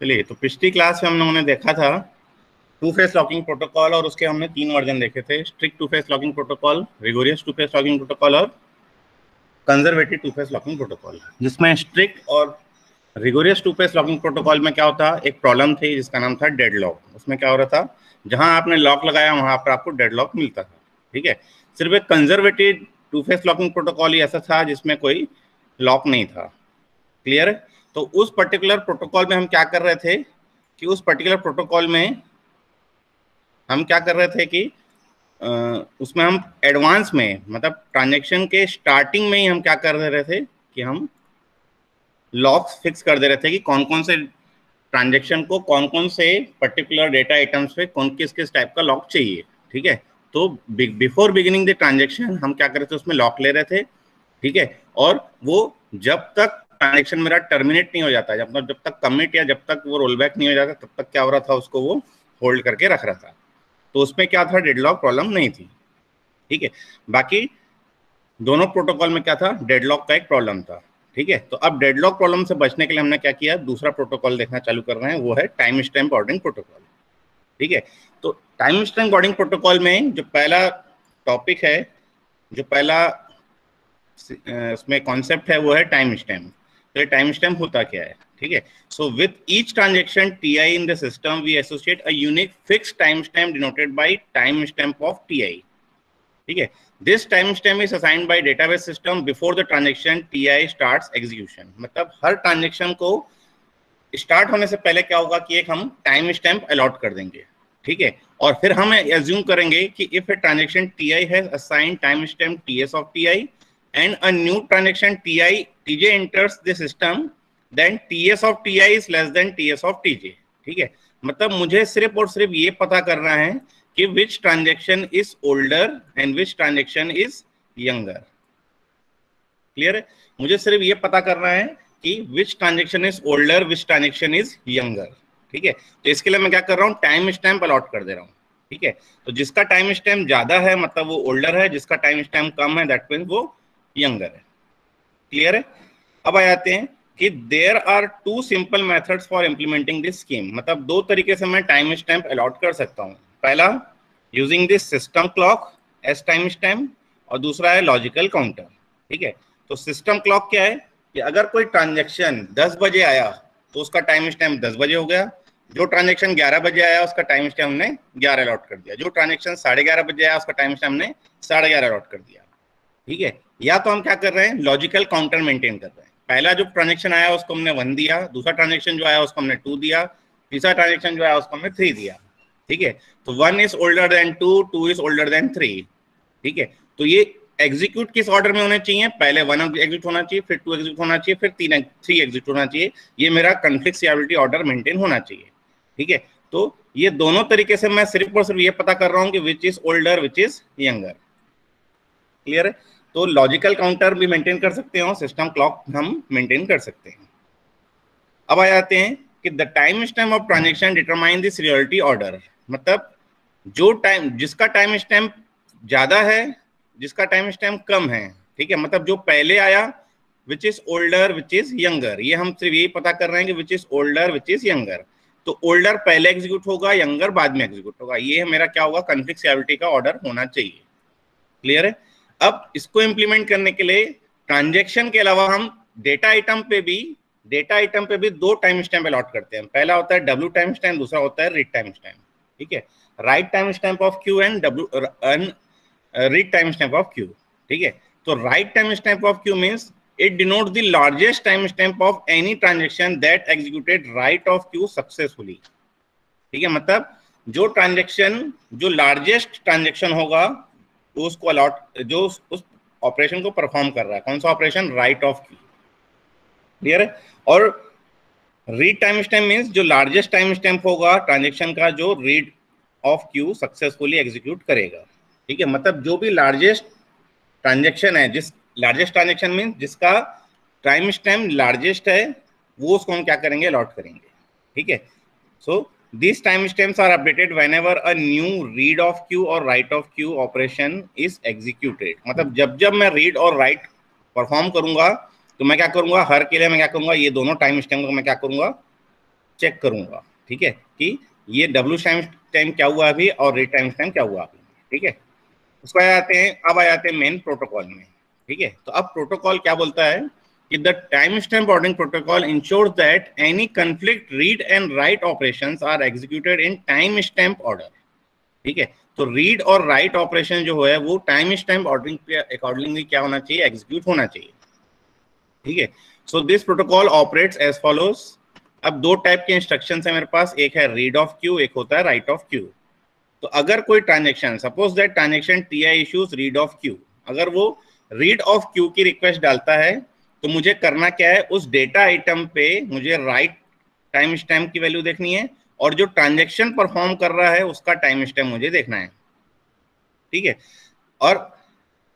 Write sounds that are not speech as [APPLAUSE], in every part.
चलिए तो पिछली क्लास में हम लोगों ने देखा था टू फेस लॉकिंग प्रोटोकॉल और उसके हमने तीन वर्जन देखे थे। Strict two phase locking protocol rigorous two phase locking protocol और conservative two phase locking protocol जिसमें स्ट्रिक्ट और rigorous two phase locking protocol में क्या होता, एक प्रॉब्लम थी जिसका नाम था डेड लॉक उसमें क्या हो रहा था, जहाँ आपने लॉक लगाया, वहाँ पर आपको डेड लॉक मिलता था। ठीक है? सिर्फ़ एक conservative two phase locking protocol ही ऐसा था जिसमें कोई लॉक नहीं था। क्लियर है? तो उस पर्टिकुलर प्रोटोकॉल में हम क्या कर रहे थे कि उस पर्टिकुलर प्रोटोकॉल में हम क्या कर रहे थे कि उसमें हम एडवांस में मतलब ट्रांजेक्शन के स्टार्टिंग में ही हम क्या कर रहे थे कि हम लॉक्स फिक्स कर दे रहे थे कि कौन कौन से ट्रांजेक्शन को, कौन कौन से पर्टिकुलर डेटा आइटम्स पे कौन किस किस टाइप का लॉक चाहिए, ठीक है? तो बिफोर बिगिनिंग द ट्रांजेक्शन हम क्या कर रहे थे, उसमें लॉक ले रहे थे, ठीक है? और वो जब तक ट्रांजेक्शन मेरा टर्मिनेट नहीं हो जाता। जब तक जब तक कमिट या जब तक वो रोल बैक नहीं हो जाता, तब तक क्या हो रहा था उसको वो होल्ड करके रख रहा था। तो उसमें क्या था डेडलॉक प्रॉब्लम नहीं थी। ठीक है? बाकी दोनों प्रोटोकॉल में क्या था डेडलॉक का एक प्रॉब्लम था। ठीक है? तो अब डेडलॉक प्रॉब्लम से बचने के लिए हमने क्या किया, दूसरा प्रोटोकॉल देखना चालू कर रहे हैं, वो है टाइम स्टैम्प ऑर्डिंग प्रोटोकॉल ठीक है? तो टाइम स्टैम्प ऑर्डिंग प्रोटोकॉल में जो पहला टॉपिक है, जो पहला उसमें कॉन्सेप्ट है, वो है टाइम स्टैम्प तो टाइम स्टैम्प होता क्या है? ठीक है? So with each transaction T I in the system we associate a unique fix time stamp denoted by time stamp of T I ठीक है? This time stamp is assigned by database system before the transaction T I start execution मतलब हर transaction को start होने से पहले क्या होगा कि एक हम टाइम स्टैम्प अलॉट कर देंगे। ठीक है? और फिर हम एज्यूम करेंगे कि if a transaction T I has assign time stamp T S of T I and a new transaction ti tj enters the system, then ts of ti is less than ts of tj ठीक है? मतलब मुझे सिर्फ़ और सिर्फ़ ये पता करना है कि which transaction is older and which transaction is younger clear है? मुझे सिर्फ़ ये पता करना है कि which transaction is older which transaction is younger ठीक है? तो इसके लिए मैं क्या कर रहा हूँ? टाइम स्टैम्प अलॉट कर दे रहा हूँ। ठीक है? तो जिसका टाइम स्टैम्प ज़्यादा है मतलब वो ओल्डर है, जिसका टाइम स्टैम्प कम है दैट मीन वो यंगर है। क्लियर है? अब आ जाते हैं कि there are two simple methods for implementing this scheme मतलब दो तरीके से मैं टाइम स्टैम्प अलॉट कर सकता हूँ। पहला using this system clock as time stamp और दूसरा है लॉजिकल काउंटर ठीक है? तो सिस्टम क्लॉक क्या है? कि अगर कोई ट्रांजेक्शन 10 बजे आया तो उसका टाइम स्टैम्प 10 बजे हो गया। जो ट्रांजेक्शन 11 बजे आया, उसका टाइम स्टैम्प हमने 11 अलॉट कर दिया। जो ट्रांजेक्शन साढ़े ग्यारह बजे आया, उसका टाइम स्टैम्प हमने साढ़े ग्यारह अलॉट कर दिया। ठीक है? या तो हम क्या कर रहे हैं? लॉजिकल काउंटर मेंटेन कर रहे हैं। पहला जो ट्रांजेक्शन आया, उसको हमने वन दिया। दूसरा ट्रांजेक्शन जो आया, उसको हमने टू दिया। तीसरा ट्रांजेक्शन जो आया, उसको हमने थ्री दिया। ठीक है? तो one is older than two two is older than three ठीक है? तो ये एग्जीक्यूट किस ऑर्डर में होने चाहिए? पहले वन एग्जिट होना चाहिए, फिर टू एग्जिट होना चाहिए, फिर तीन थ्री एग्जिट होना चाहिए। ये मेरा कंफ्लिक्सिबिलिटी ऑर्डर मेंटेन होना चाहिए। ठीक है? तो ये दोनों तरीके से मैं सिर्फ़ और सिर्फ़ ये पता कर रहा हूँ कि which is older which is younger clear है? तो लॉजिकल काउंटर भी मेंटेन कर सकते हैं और सिस्टम क्लॉक हम मेंटेन कर सकते हैं। अब आ जाते हैं कि the time stamp of transaction determine this reality order मतलब जो टाइम जिसका टाइम स्टैम्प ज़्यादा है, जिसका टाइम स्टैम्प कम है, ठीक है? मतलब जो पहले आया which is older which is younger ये हम सिर्फ़ यही पता कर रहे हैं कि which is older which is younger तो ओल्डर पहले एग्जीक्यूट होगा यंगर बाद में एग्जीक्यूट होगा। ये मेरा क्या होगा? कंफ्लिक्सिबिलिटी का ऑर्डर होना चाहिए। क्लियर है? अब इसको इम्प्लीमेंट करने के लिए ट्रांजेक्शन के अलावा हम डेटा आइटम पे भी डेटा आइटम पे भी दो टाइम स्टैम्प अलॉट करते हैं। पहला होता है डब्ल्यू टाइम स्टैम्प दूसरा होता है रीड टाइम स्टैम्प ठीक है? Write time stamp of Q and W read time stamp of Q ठीक है? तो write time stamp of Q means it denotes the largest time stamp of any transaction that executed right of queue successfully ठीक है? मतलब जो transaction जो largest transaction होगा तो उसको अलॉट जो उस ऑपरेशन को परफॉर्म कर रहा है। कौन सा ऑपरेशन राइट ऑफ़ की क्लियर है? और रीड टाइम स्टैम्प मीन्स जो लार्जेस्ट टाइम स्टैम्प होगा ट्रांजेक्शन का जो read of Q successfully execute करेगा। ठीक है? मतलब जो भी लार्जेस्ट ट्रांजेक्शन है, जिस लार्जेस्ट ट्रांजेक्शन मीन्स जिसका टाइम स्टैम्प लार्जेस्ट है, वो उसको हम क्या करेंगे? अलॉट करेंगे। ठीक है? सो These timestamps are updated whenever a new read of queue or write of queue operation is executed. मतलब जब जब मैं read और write परफॉर्म करूँगा तो मैं क्या करूँगा? हर के लिए मैं क्या करूँगा? ये दोनों टाइम स्टैम्प को मैं क्या करूँगा? चेक करूँगा। ठीक है? कि ये डब्ल्यू टाइम क्या हुआ अभी और रीड टाइम टाइम क्या हुआ अभी? ठीक है? उसको आ जाते हैं, अब आ जाते हैं मेन प्रोटोकॉल में। ठीक है? तो अब प्रोटोकॉल क्या बोलता है? Time stamp ordering protocol ensures that any conflict read and write operations are executed in time stamp order ठीक है? तो रीड और राइट ऑपरेशन जो है, वो टाइम स्टैम्प ऑर्डरिंग अकॉर्डिंगली क्या होना चाहिए? एग्जीक्यूट होना चाहिए। ठीक है? So this protocol operates as follows अब दो टाइप के इंस्ट्रक्शन है मेरे पास। एक है रीड ऑफ़ क्यू एक होता है राइट ऑफ़ क्यू तो अगर कोई transaction suppose that transaction T I issues read of Q अगर वो रीड ऑफ़ क्यू की रिक्वेस्ट डालता है तो मुझे करना क्या है? उस डेटा आइटम पे मुझे राइट टाइम स्टैम्प की वैल्यू देखनी है और जो ट्रांजेक्शन परफॉर्म कर रहा है, उसका टाइम स्टैम्प मुझे देखना है। ठीक है? और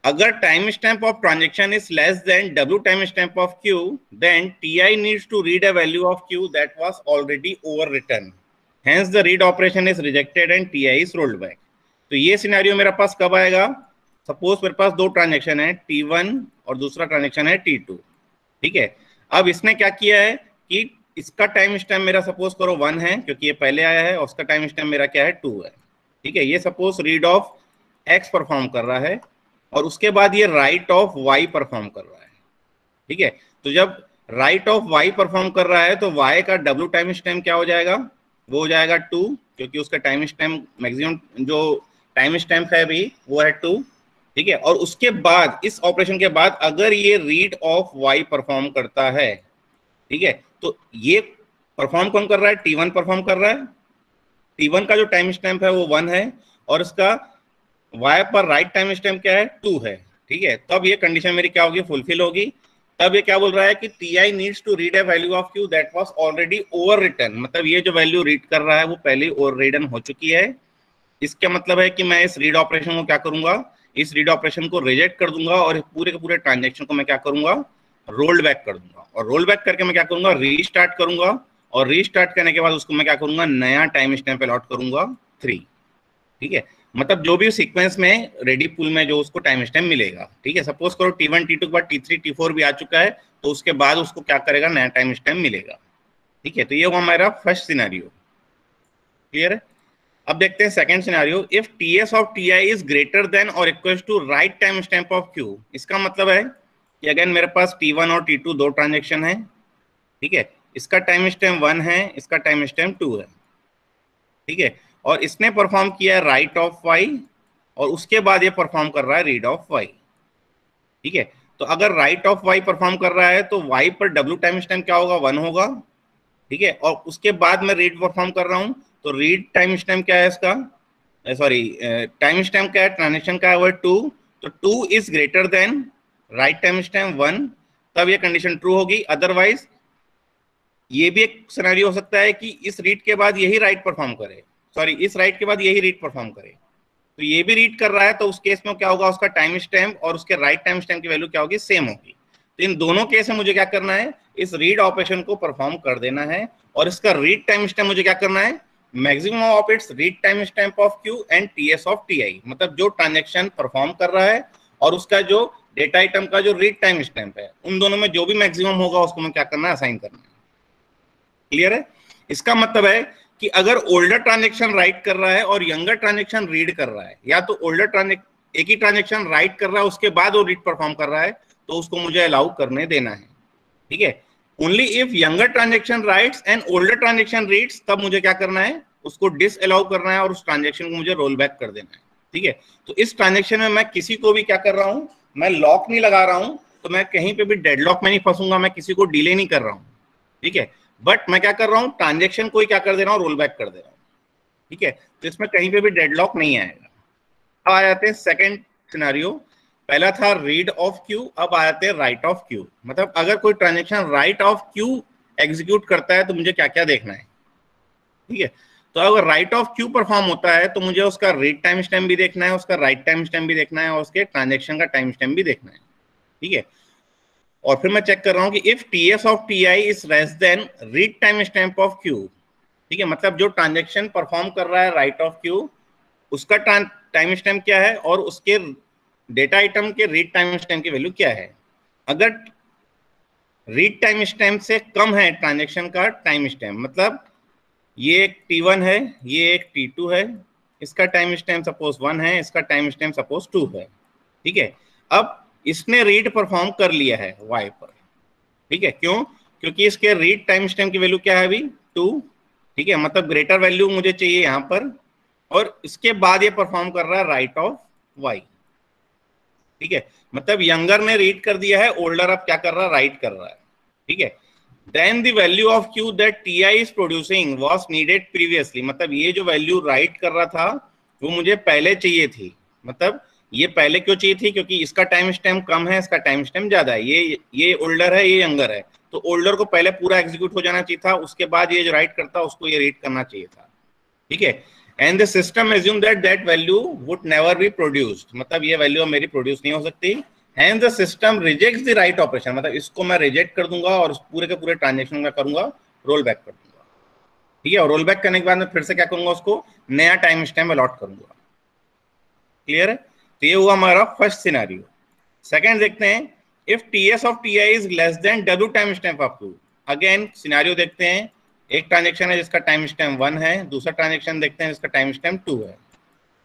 अगर time stamp of transaction is less than W time stamp of Q then T I needs to read a value of Q that was already overwritten hence, the read operation is rejected and ti is rolled back. तो ये scenario मेरे पास कब आएगा? Suppose मेरे पास दो transaction है T one और दूसरा ट्रांजेक्शन है T2 ठीक है? अब इसने क्या किया है कि इसका टाइम स्टैम मेरा सपोज़ करो वन है, क्योंकि ये पहले आया है, और उसका टाइम स्टैम मेरा क्या है? टू है। ठीक है? ये suppose read of X perform कर रहा है, और उसके बाद ये राइट ऑफ़ वाई परफॉर्म कर रहा है। ठीक है? तो जब राइट ऑफ़ वाई परफॉर्म कर रहा है तो वाई का डब्ल्यू टाइम स्टैम क्या हो जाएगा? वो हो जाएगा टू क्योंकि उसका टाइम स्टैम्प मैक्सिमम जो टाइम स्टैम्प है अभी, वो है टू ठीक है? और उसके बाद, इस ऑपरेशन के बाद अगर ये रीड ऑफ़ वाई परफॉर्म करता है, ठीक है? तो ये परफॉर्म कौन कर रहा है? टी वन परफॉर्म कर रहा है। टी वन का जो टाइम स्टैम्प है वो वन है और इसका वाई पर राइट टाइम स्टैम्प क्या है? टू है, ठीक है? तब ये कंडीशन मेरी क्या होगी? फुलफिल होगी। तब ये क्या बोल रहा है कि T I needs to read a value of Q that was already overwritten मतलब ये जो वैल्यू रीड कर रहा है, वो पहले ओवर रिटर्न हो चुकी है। इसका मतलब है कि मैं इस रीड ऑपरेशन को क्या करूँगा? इस रीड ऑपरेशन को रिजेक्ट कर दूँगा और पूरे के पूरे ट्रांजेक्शन को मैं क्या करूँगा? रोल्ड बैक कर दूँगा। और रोल बैक करके मैं क्या करूँगा? रीस्टार्ट करूँगा। और रीस्टार्ट करने के बाद उसको मैं क्या करूँगा? नया टाइम स्टैम्प अलॉट करूँगा। थ्री। ठीक है? मतलब जो भी सीक्वेंस में रेडी पुल में जो उसको टाइम स्टैम्प मिलेगा। ठीक है? सपोज़ करो टी वन टी टू के बाद टी थ्री टी फोर भी आ चुका है तो उसके बाद उसको क्या करेगा? नया टाइम स्टैम्प मिलेगा। ठीक है? तो ये हुआ हमारा फ़र्स्ट सिनेरियो। क्लियर है? अब देखते हैं second scenario if T S of T I is greater than और equal to write time stamp of Q इसका मतलब है कि अगेन मेरे पास टी वन और टी टू दो ट्रांजेक्शन है, ठीक है? इसका टाइम स्टैम्प वन है, इसका टाइम स्टैम्प टू है, ठीक है? और इसने परफॉर्म किया है राइट ऑफ़ वाई और उसके बाद ये परफॉर्म कर रहा है रीड ऑफ़ वाई ठीक है? तो अगर राइट ऑफ़ वाई परफॉर्म कर रहा है तो वाई पर डब्ल्यू टाइम स्टैम्प क्या होगा? वन होगा, ठीक है? और उसके बाद मैं रीड परफॉर्म कर रहा हूँ तो रीड टाइम स्टैम्प क्या है इसका? सॉरी टाइम स्टैम्प क्या है? ट्रांजेक्शन का है टू तो two is greater than write time stamp one तब ये कंडीशन ट्रू होगी। अदरवाइज़ ये भी एक सिनेरियो हो सकता है कि इस रीड के बाद यही राइट परफॉर्म करे। सॉरी इस राइट के बाद यही रीड परफॉर्म करे। तो ये भी रीड कर रहा है तो उस केस में क्या होगा? उसका टाइम स्टैम्प और उसके राइट टाइम स्टैम्प की वैल्यू क्या होगी? सेम होगी। तो इन दोनों केस में मुझे क्या करना है? इस रीड ऑपरेशन को परफॉर्म कर देना है और इसका रीड टाइम स्टैम्प मुझे क्या करना है? Maximum of its read time stamp of Q and T S of T I मतलब जो ट्रांजेक्शन परफॉर्म कर रहा है और उसका जो डेटा आइटम का जो रीड टाइम स्टैम्प है, उन दोनों में जो भी मैक्सिमम होगा उसको मैं क्या करना है? असाइन करना है। क्लियर है? इसका मतलब है कि अगर ओल्डर ट्रांजेक्शन राइट कर रहा है और यंगर ट्रांजेक्शन रीड कर रहा है, या तो ओल्डर ट्रांजेक्शन एक ही ट्रांजेक्शन राइट कर रहा है, उसके बाद वो रीड परफॉर्म कर रहा है तो उसको मुझे अलाउ करने देना है। ठीक है? Only if younger transaction writes and older transaction reads तब मुझे क्या करना है? उसको डिस अलाउ करना है और उस ट्रांजेक्शन को मुझे रोल बैक कर देना है। ठीक है? तो इस ट्रांजेक्शन में मैं किसी को भी क्या कर रहा हूँ? मैं लॉक नहीं लगा रहा हूँ तो मैं कहीं पे भी डेडलॉक में नहीं फंसूँगा, मैं किसी को डिले नहीं कर रहा हूँ। ठीक है? बट मैं क्या कर रहा हूँ? ट्रांजेक्शन को ही क्या कर दे रहा हूँ? रोल बैक कर दे रहा हूँ। ठीक है? तो इसमें कहीं पे भी डेडलॉक नहीं आएगा। अब आ जाते हैं सेकेंड सिनारियो पहला था रीड ऑफ़ क्यू अब आ जाते हैं राइट ऑफ़ क्यू मतलब अगर कोई transaction write of Q execute करता है तो मुझे क्या क्या देखना है? ठीक है? तो अगर राइट ऑफ़ क्यू परफॉर्म होता है तो मुझे उसका रीड टाइम स्टैम्प भी देखना है, उसका राइट टाइम स्टैम्प भी देखना है, और उसके ट्रांजेक्शन का टाइम स्टैम्प भी देखना है। ठीक है? और फिर मैं चेक कर रहा हूँ कि if T S of T I is less than read time stamp of Q ठीक है? मतलब जो ट्रांजेक्शन परफॉर्म कर रहा है राइट ऑफ़ क्यू उसका टाइम स्टैम्प क्या है, और उसके डेटा आइटम के रीड टाइम स्टैम्प की वैल्यू क्या है? अगर रीड टाइम स्टैम्प से कम है ट्रांजेक्शन का टाइम स्टैम्प मतलब ये एक T1 है, ये एक T2 है, इसका टाइम स्टैम्प सपोज़ वन है, इसका टाइम स्टैम्प सपोज़ टू है, ठीक है? अब इसने रीड परफॉर्म कर लिया है वाई पर, ठीक है? क्यों? क्योंकि इसके रीड टाइम स्टैम्प की वैल्यू क्या है अभी? टू ठीक है? मतलब ग्रेटर वैल्यू मुझे चाहिए यहाँ पर, और इसके बाद ये परफॉर्म कर रहा है राइट ऑफ़ वाई ठीक है? मतलब यंगर ने रीड कर दिया है ओल्डर अब क्या कर रहा है? राइट कर रहा है। ठीक है? Then the value of Q that T I is producing was needed previously मतलब ये जो वैल्यू राइट कर रहा था, वो मुझे पहले चाहिए थी। मतलब ये पहले क्यों चाहिए थी? क्योंकि इसका टाइम स्टैम्प कम है, इसका टाइम स्टैम्प ज़्यादा है। ये ये ओल्डर है, ये यंगर है। तो ओल्डर को पहले पूरा एग्जीक्यूट हो जाना चाहिए था, उसके बाद ये जो राइट करता, उसको ये रीड करना चाहिए था। ठीक है? And the system assume that that value would never be produced मतलब ये वैल्यू मेरी प्रोड्यूस नहीं हो सकती। And the system reject the write operation मतलब इसको मैं रिजेक्ट कर दूँगा और पूरे के पूरे ट्रांजेक्शन में करूँगा रोल बैक कर दूँगा। ठीक है? और रोल बैक करने के बाद मैं फिर से क्या करूँगा उसको? नया टाइम स्टैम्प अलॉट करूँगा। क्लियर है? तो ये हुआ हमारा फ़र्स्ट सिनारियो सेकेंड देखते हैं। If T S of T I is less than W time stamp of two again scenario देखते हैं। एक ट्रांजेक्शन है जिसका टाइम स्टैम्प वन है, दूसरा ट्रांजेक्शन देखते हैं जिसका टाइम स्टैम्प टू है।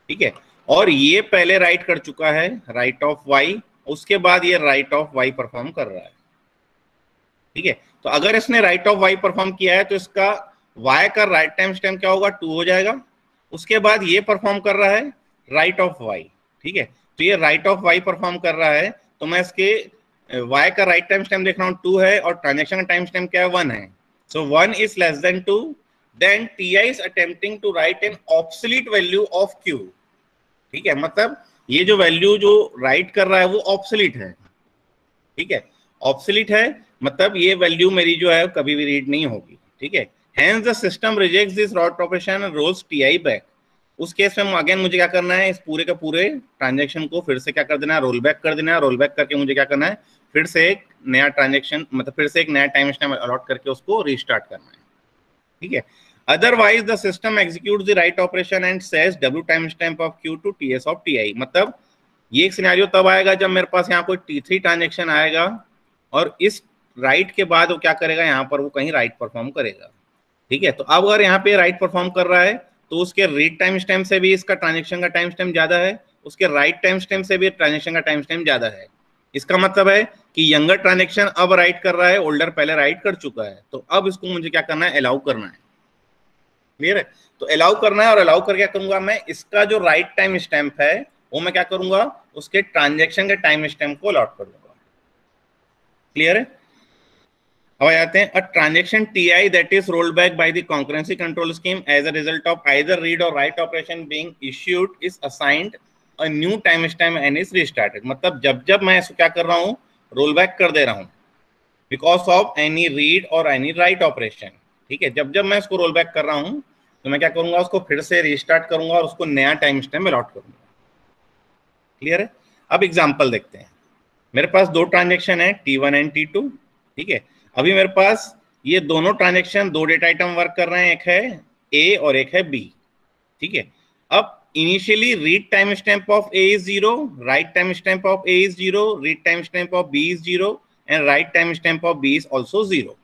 ठीक है? और ये पहले राइट कर चुका है राइट ऑफ़ वाई उसके बाद ये राइट ऑफ़ वाई परफॉर्म कर रहा है। ठीक है? तो अगर इसने राइट ऑफ़ वाई परफॉर्म किया है तो इसका वाई का राइट टाइम स्टैम्प क्या होगा? टू हो जाएगा। उसके बाद ये परफॉर्म कर रहा है राइट ऑफ़ वाई ठीक है? तो ये राइट ऑफ़ वाई परफॉर्म कर रहा है तो मैं इसके वाई का राइट टाइम स्टैम्प देख रहा हूँ टू है, और ट्रांजेक्शन का टाइम स्टैम्प क्या है? वन है। One is less than two then T I is attempting to write an obsolete value of Q ठीक है? मतलब ये जो वैल्यू जो राइट कर रहा है, वो ऑप्सलीट है। ठीक है? ऑप्सलीट है मतलब ये वैल्यू मेरी जो है कभी भी रीड नहीं होगी। ठीक है? Rejects this route operation and rolls ti back. उस केस में अगेन मुझे क्या करना है? इस पूरे के पूरे ट्रांजेक्शन को फिर से क्या कर देना है? रोल बैक कर देना है। रोल बैक करके मुझे क्या करना है? फिर से एक नया ट्रांजेक्शन मतलब फिर से एक नया टाइम स्टैम्प अलॉट करके उसको रिस्टार्ट करना है। ठीक है? Otherwise the system execute the write operation and says W time stamp of Q to T S of T I मतलब ये एक सिनेरियो तब आएगा जब मेरे पास यहाँ कोई टी थ्री ट्रांजेक्शन आएगा और इस राइट के बाद वो क्या करेगा? यहाँ पर वो कहीं राइट परफॉर्म करेगा। ठीक है? तो अब अगर यहाँ पे राइट परफॉर्म कर रहा है तो उसके रीड टाइम स्टैम्प से भी इसका ट्रांजेक्शन का टाइम स्टैम्प ज़्यादा है, उसके राइट टाइम स्टैम्प से भी ट्रांजेक्शन का टाइम स्टैम्प ज़्यादा है। इसका मतलब है कि यंगर ट्रांजेक्शन अब राइट कर रहा है ओल्डर पहले राइट कर चुका है तो अब इसको मुझे क्या करना है? अलाउ करना है। क्लियर है? तो अलाउ करना है और अलाउ कर क्या करूँगा मैं? इसका जो राइट टाइम स्टैम्प है, वो मैं क्या करूँगा? उसके ट्रांजेक्शन के टाइम स्टैम्प को अलॉट कर दूँगा। क्लियर है? अब आ जाते हैं a transaction T I that is rolled back by the concurrency control scheme as a result of either read और write operation being issued is assigned a new time stamp and is restarted मतलब जब जब मैं इसको क्या कर रहा हूँ? रोल बैक कर दे रहा हूँ। बिकॉज़ ऑफ़ एनी रीड और एनी राइट ऑपरेशन ठीक है? जब जब मैं इसको रोल बैक कर रहा हूँ तो मैं क्या करूँगा, उसको फिर से रिस्टार्ट करूँगा और उसको नया टाइम स्टैम्प अलॉट करूँगा। क्लियर है? अब एग्ज़ाम्पल देखते हैं। मेरे पास दो ट्रांजेक्शन है T one and T two ठीक है? अभी मेरे पास ये दोनों ट्रांजेक्शन दो डेटा आइटम वर्क कर रहे हैं, एक है ए और एक है बी ठीक है? अब of A is zero write time stamp of A is zero read time stamp of B is zero and write time stamp of B is also zero